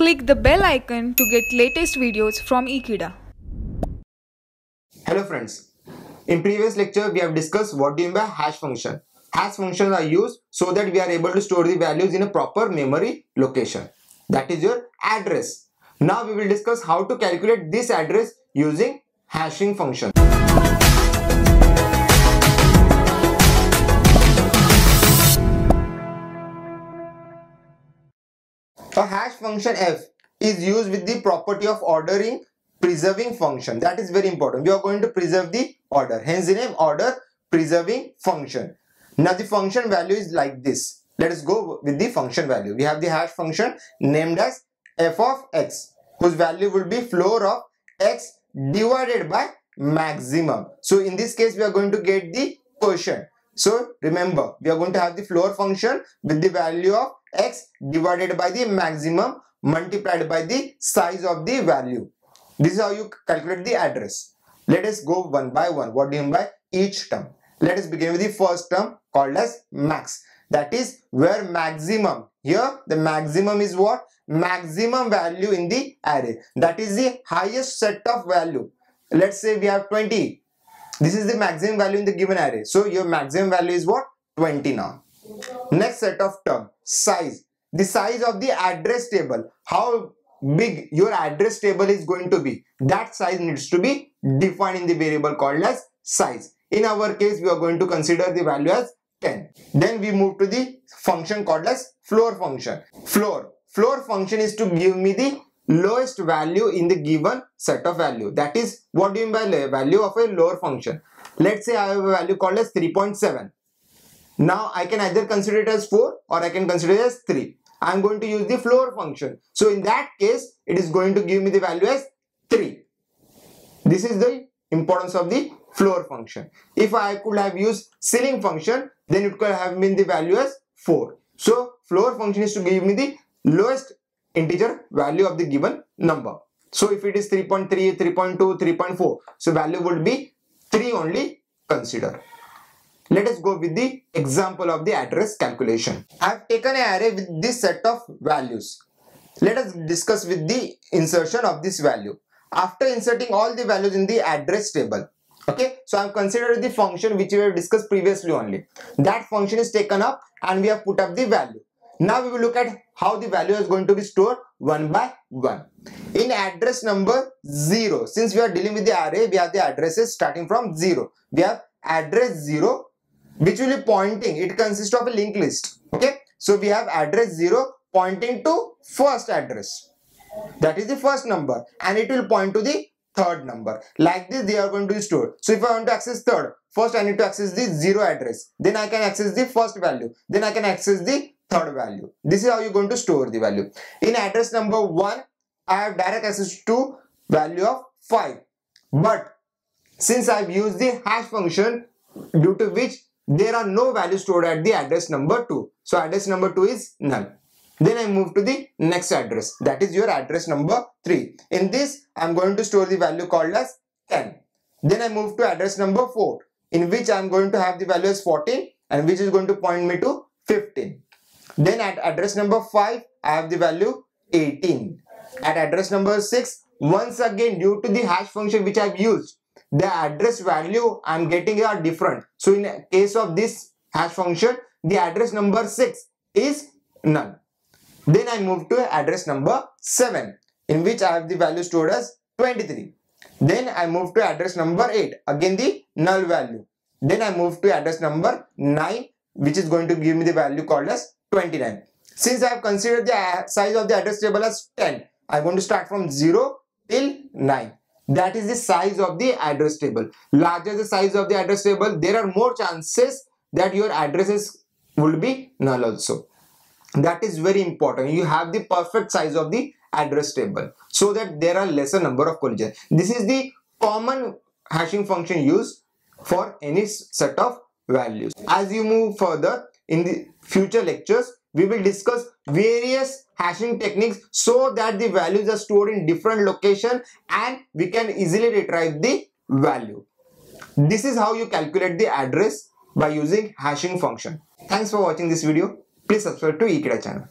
Click the bell icon to get latest videos from Ekeeda. Hello friends. In previous lecture we have discussed what do you mean by hash function. Hash functions are used so that we are able to store the values in a proper memory location. That is your address. Now we will discuss how to calculate this address using hashing function. A hash function f is used with the property of ordering preserving function. That is very important. We are going to preserve the order. Hence the name order preserving function. Now the function value is like this. Let us go with the function value. We have the hash function named as f of x whose value will be floor of x divided by maximum. So in this case we are going to get the quotient. So remember we are going to have the floor function with the value of x divided by the maximum multiplied by the size of the value. This is how you calculate the address. Let us go one by one. What do you mean by each term? Let us begin with the first term called as max. That is where maximum. Here the maximum is what? Maximum value in the array. That is the highest set of value. Let's say we have 20. This is the maximum value in the given array. So your maximum value is what? 20 now. Next set of term size. The size of the address table. How big your address table is going to be. That size needs to be defined in the variable called as size. In our case, we are going to consider the value as 10. Then we move to the function called as floor function. Floor. Floor function is to give me the lowest value in the given set of value. That is what do you mean by value of a floor function. Let's say I have a value called as 3.7. Now I can either consider it as 4 or I can consider it as 3. I am going to use the floor function. So in that case, it is going to give me the value as 3. This is the importance of the floor function. If I could have used ceiling function, then it could have been the value as 4. So floor function is to give me the lowest integer value of the given number. So if it is 3.3, 3.2, 3.4, so value would be 3 only consider. Let us go with the example of the address calculation. I have taken an array with this set of values. Let us discuss with the insertion of this value. After inserting all the values in the address table, okay, so I have considered the function which we have discussed previously only. That function is taken up and we have put up the value. Now we will look at how the value is going to be stored one by one. In address number 0, since we are dealing with the array, we have the addresses starting from 0. We have address 0 which will be pointing. It consists of a linked list. Okay? So we have address 0 pointing to first address. That is the first number. And it will point to the third number. Like this they are going to be stored. So if i want to access third first i need to access the zero address. Then i can access the first value. Then i can access the third value this is how you're going to store the value in address number one i have direct access to value of 5 but since i've used the hash function due to which there are no values stored at the address number 2. So address number 2 is null. Then I move to the next address that is your address number 3. In this I am going to store the value called as 10. Then I move to address number 4 in which I am going to have the value as 14 and which is going to point me to 15. Then at address number 5 I have the value 18. At address number 6 once again due to the hash function which I have used the address value I'm getting are different. So in case of this hash function, the address number 6 is null. Then I move to address number 7 in which I have the value stored as 23. Then I move to address number 8, again the null value. Then I move to address number 9 which is going to give me the value called as 29. Since I have considered the size of the address table as 10, I want to start from 0 till 9 that is the size of the address table. Larger the size of the address table there are more chances that your addresses will be null also. That is very important. You have the perfect size of the address table so that there are lesser number of collisions. This is the common hashing function used for any set of values. As you move further in the future lectures we will discuss various hashing techniques so that the values are stored in different location and we can easily retrieve the value. This is how you calculate the address by using hashing function. Thanks for watching this video. Please subscribe to Ekeeda channel.